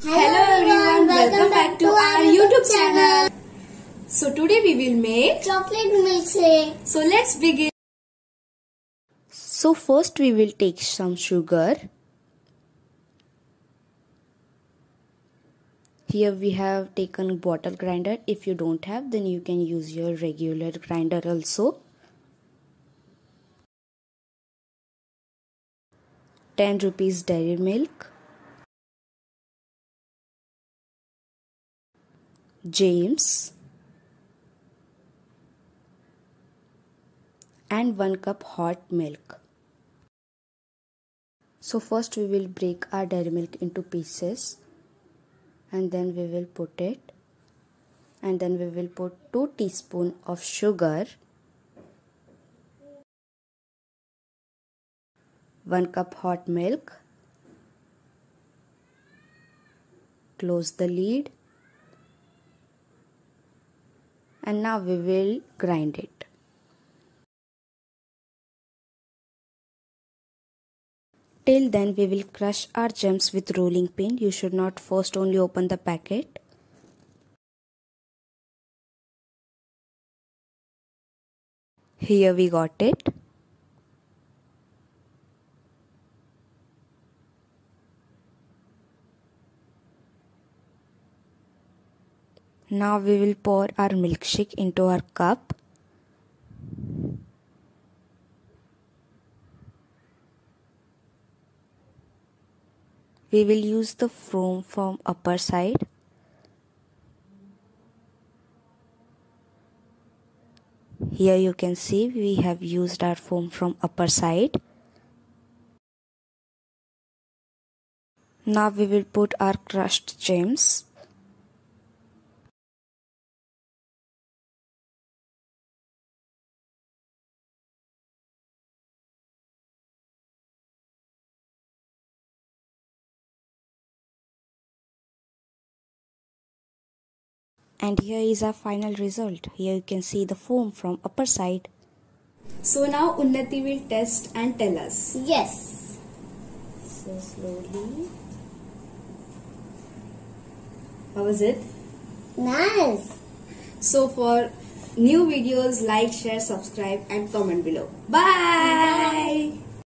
Hello everyone, welcome back to our YouTube channel. So today we will make chocolate milkshake. So let's begin. So first we will take some sugar. Here we have taken bottle grinder. If you don't have then you can use your regular grinder also. 10 rupees dairy milk. Gems and 1 cup hot milk. So first we will break our dairy milk into pieces and then we will put it and then we will put 2 teaspoon of sugar 1 cup hot milk close the lid and now we will grind it. Till then we will crush our gems with rolling pin. You should not first only open the packet. Here we got it. Now we will pour our milkshake into our cup. We will use the foam from upper side. Here you can see we have used our foam from upper side. Now we will put our crushed gems. And here is our final result. Here you can see the foam from upper side. So now unnati will test and tell us. Yes. So slowly. How was it? Nice. So for new videos like share subscribe and comment below. Bye. bye.